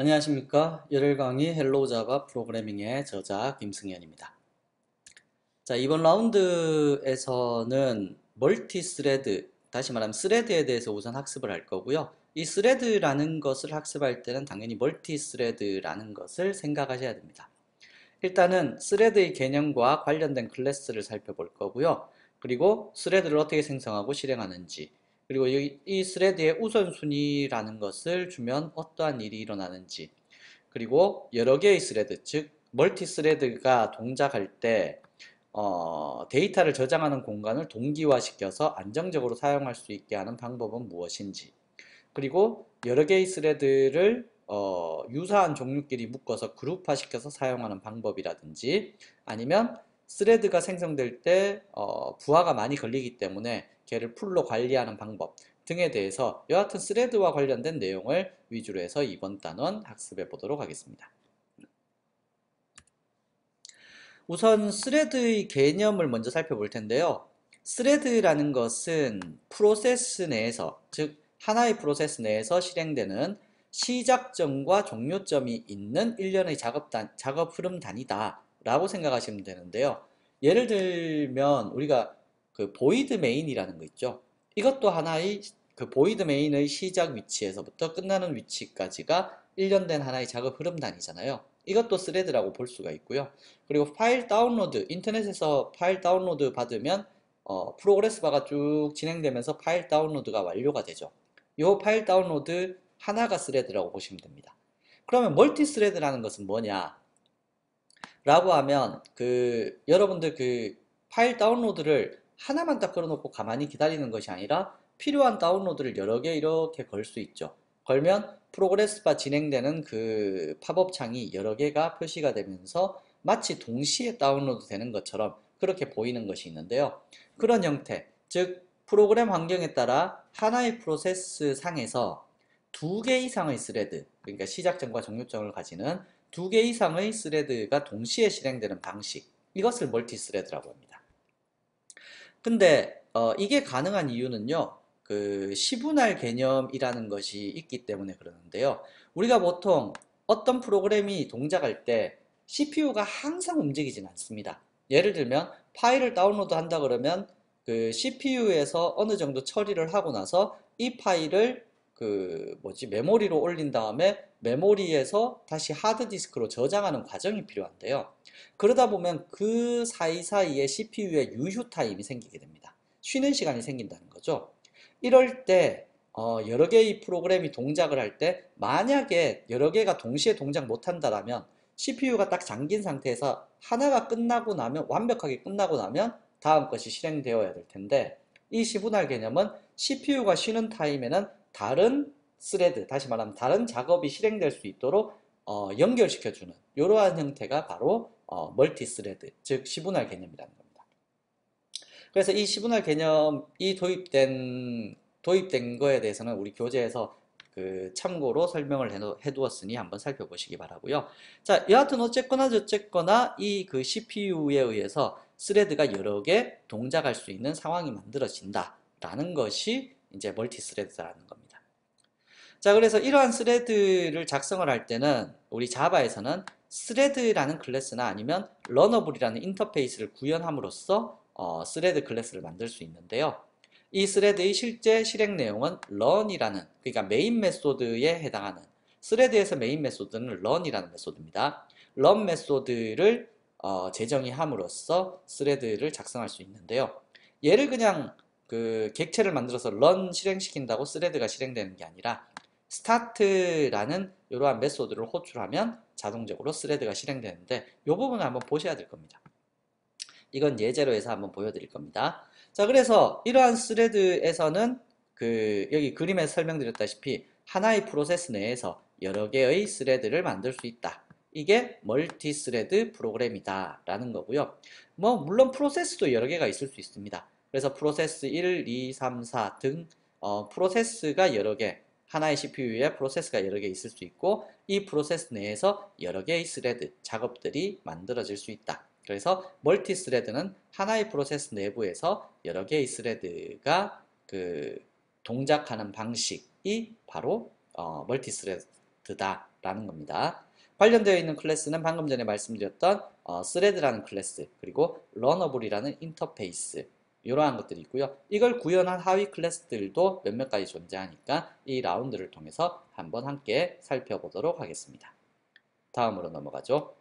안녕하십니까. 열혈 강의 Hello Java 프로그래밍의 저자 김승현입니다. 자, 이번 라운드에서는 multi thread, 다시 말하면 thread에 대해서 우선 학습을 할 거고요. 이 thread라는 것을 학습할 때는 당연히 multi thread라는 것을 생각하셔야 됩니다. 일단은 thread의 개념과 관련된 클래스를 살펴볼 거고요. 그리고 thread를 어떻게 생성하고 실행하는지, 그리고 이, 이 thread의 우선순위라는 것을 주면 어떠한 일이 일어나는지. 그리고 여러 개의 thread 즉 multi thread가 동작할 때 어, 데이터를 저장하는 공간을 동기화시켜서 안정적으로 사용할 수 있게 하는 방법은 무엇인지. 그리고 여러 개의 thread를 어, 유사한 종류끼리 묶어서 그룹화시켜서 사용하는 방법이라든지 아니면 thread가 생성될 때 어, 부하가 많이 걸리기 때문에 걔를 pool로 관리하는 방법 등에 대해서 여하튼 thread와 관련된 내용을 위주로 해서 이번 단원 학습해 보도록 하겠습니다. 우선 thread의 개념을 먼저 살펴볼 텐데요. thread라는 것은 프로세스 내에서 즉 하나의 프로세스 내에서 실행되는 시작점과 종료점이 있는 일련의 작업, 단, 작업 흐름 단위다 라고 생각하시면 되는데요. 예를 들면 우리가 그 void main이라는 거 있죠. 이것도 하나의 그 void main의 시작 위치에서부터 끝나는 위치까지가 일련된 하나의 작업 흐름 단위잖아요. 이것도 thread라고 볼 수가 있고요. 그리고 파일 다운로드, 인터넷에서 파일 다운로드 받으면 어, progress bar가 쭉 진행되면서 파일 다운로드가 완료가 되죠. 이 파일 다운로드 하나가 thread라고 보시면 됩니다. 그러면 multi thread라는 것은 뭐냐? 라고 하면 그 여러분들 그 파일 다운로드를 하나만 딱 걸어놓고 가만히 기다리는 것이 아니라 필요한 다운로드를 여러 개 이렇게 걸 수 있죠. 걸면 progress bar 진행되는 그 팝업 창이 여러 개가 표시가 되면서 마치 동시에 다운로드 되는 것처럼 그렇게 보이는 것이 있는데요. 그런 형태, 즉 프로그램 환경에 따라 하나의 프로세스 상에서 두 개 이상의 thread, 그러니까 시작점과 종료점을 가지는 두 개 이상의 thread가 동시에 실행되는 방식, 이것을 multi thread라고 합니다. 근데 어, 이게 가능한 이유는요. 그 시분할 개념이라는 것이 있기 때문에 그러는데요. 우리가 보통 어떤 프로그램이 동작할 때 CPU가 항상 움직이진 않습니다. 예를 들면 파일을 다운로드 한다 그러면 그 CPU에서 어느 정도 처리를 하고 나서 이 파일을 그 뭐지 메모리로 올린 다음에 메모리에서 다시 하드디스크로 저장하는 과정이 필요한데요. 그러다 보면 그 사이사이에 CPU의 유휴 타임이 생기게 됩니다. 쉬는 시간이 생긴다는 거죠. 이럴 때 어, 여러 개의 프로그램이 동작을 할 때 만약에 여러 개가 동시에 동작 못한다면 CPU가 딱 잠긴 상태에서 하나가 끝나고 나면 완벽하게 끝나고 나면 다음 것이 실행되어야 될 텐데 이 시분할 개념은 CPU가 쉬는 타임에는 다른 thread, 다시 말하면 다른 작업이 실행될 수 있도록 어, 연결시켜주는 이러한 형태가 바로 어, multi thread, 즉 시분할 개념이라는 겁니다. 그래서 이 시분할 개념이 도입된 도입된 거에 대해서는 우리 교재에서 그 참고로 설명을 해두었으니 한번 살펴보시기 바라고요. 자, 여하튼 어쨌거나 저쨌거나 이 그 CPU에 의해서 thread가 여러 개 동작할 수 있는 상황이 만들어진다라는 것이 이제 multi thread라는 겁니다. 자, 그래서 이러한 thread를 작성을 할 때는 우리 Java에서는 Thread라는 클래스나 아니면 Runnable이라는 인터페이스를 구현함으로써 어, thread 클래스를 만들 수 있는데요. 이 thread의 실제 실행 내용은 run이라는 그러니까 main method에 해당하는 thread에서 main method는 run이라는 method입니다. run method를 어, 재정의함으로써 thread를 작성할 수 있는데요. 얘를 그냥 그 객체를 만들어서 run 실행시킨다고 thread가 실행되는 게 아니라 start라는 이러한 method를 호출하면 자동적으로 thread가 실행되는데 이 부분을 한번 보셔야 될 겁니다. 이건 예제로 해서 한번 보여드릴 겁니다. 자, 그래서 이러한 thread에서는 그 여기 그림에 설명드렸다시피 하나의 프로세스 내에서 여러 개의 thread를 만들 수 있다. 이게 multi thread 프로그램이다 라는 거고요. 뭐 물론 프로세스도 여러 개가 있을 수 있습니다. 그래서 프로세스 1, 2, 3, 4등 어, 프로세스가 여러 개 하나의 CPU에 프로세스가 여러 개 있을 수 있고 이 프로세스 내에서 여러 개의 thread, 작업들이 만들어질 수 있다. 그래서 multi thread는 하나의 프로세스 내부에서 여러 개의 thread가 그 동작하는 방식이 바로 어, multi thread다 라는 겁니다. 관련되어 있는 클래스는 방금 전에 말씀드렸던 어, Thread라는 클래스 그리고 Runnable이라는 인터페이스 이러한 것들이 있고요. 이걸 구현한 하위 클래스들도 몇몇 가지 존재하니까 이 라운드를 통해서 한번 함께 살펴보도록 하겠습니다. 다음으로 넘어가죠.